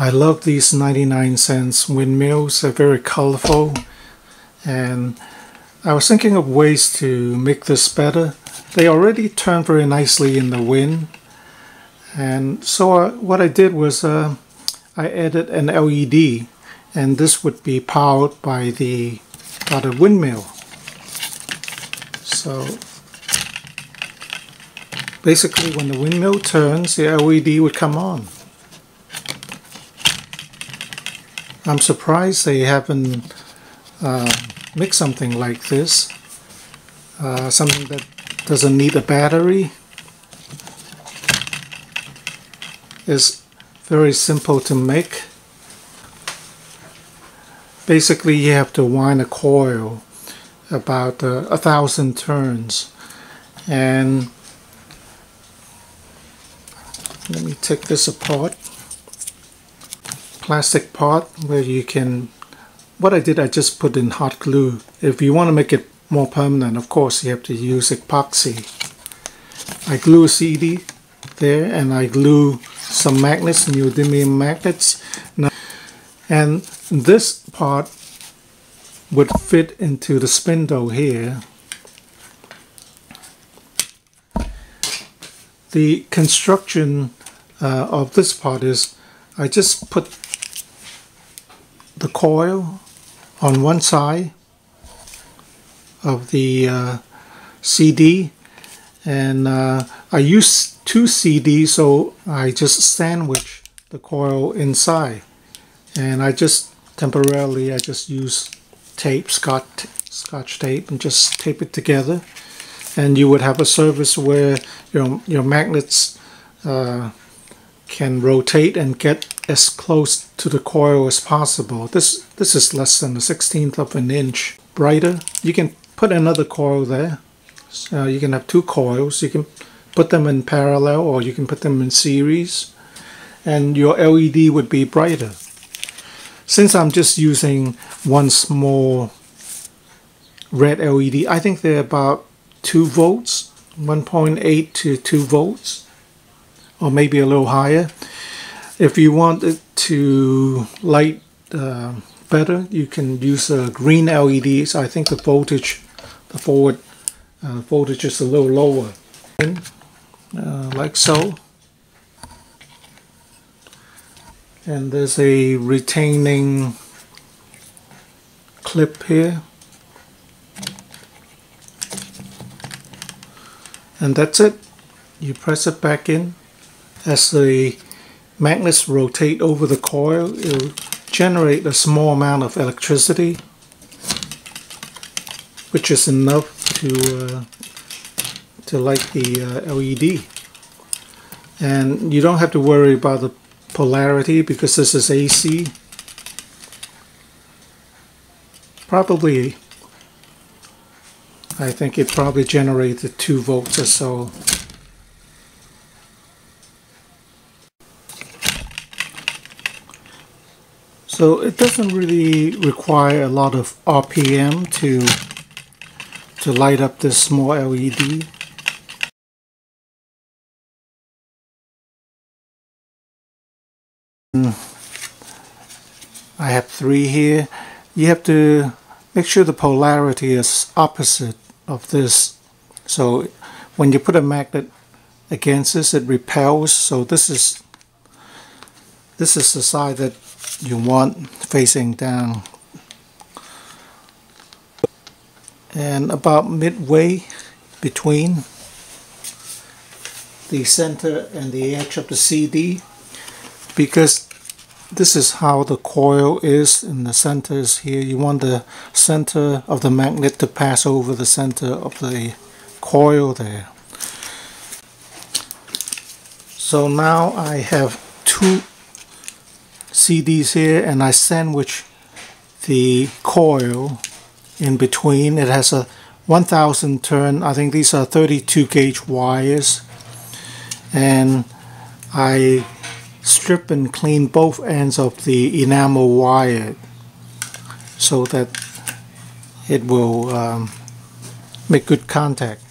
I love these 99 cents windmills. They're very colorful and I was thinking of ways to make this better. They already turn very nicely in the wind and so what I did was uh, I added an LED and this would be powered by the, by the windmill. So basically when the windmill turns the LED would come on. I'm surprised they haven't uh, made something like this. Uh, something that doesn't need a battery. is very simple to make. Basically you have to wind a coil about uh, a thousand turns and let me take this apart plastic part where you can what I did I just put in hot glue. If you want to make it more permanent of course you have to use epoxy. I glue a CD there and I glue some magnets neodymium magnets. Now, and this part would fit into the spindle here. The construction uh, of this part is I just put the coil on one side of the uh, CD and uh, I use two CDs so I just sandwich the coil inside. And I just temporarily I just use tape scotch, scotch tape and just tape it together. And you would have a surface where your, your magnets uh, can rotate and get as close to the coil as possible. This, this is less than a 16th of an inch brighter. You can put another coil there. So you can have two coils. You can put them in parallel or you can put them in series and your LED would be brighter. Since I'm just using one small red LED, I think they're about 2 volts, 1.8 to 2 volts or maybe a little higher. If you want it to light uh, better, you can use uh, green LEDs. I think the voltage, the forward uh, voltage is a little lower. Uh, like so. And there's a retaining clip here. And that's it. You press it back in as the magnets rotate over the coil. It'll generate a small amount of electricity which is enough to uh, to light the uh, LED and you don't have to worry about the polarity because this is AC probably I think it probably generated 2 volts or so So it doesn't really require a lot of RPM to to light up this small LED. Mm. I have three here. You have to make sure the polarity is opposite of this. So when you put a magnet against this, it repels. So this is this is the side that you want facing down. And about midway between the center and the edge of the CD because this is how the coil is in the center is here. You want the center of the magnet to pass over the center of the coil there. So now I have two CDs here and I sandwich the coil in between. It has a 1000 turn, I think these are 32 gauge wires and I strip and clean both ends of the enamel wire so that it will um, make good contact.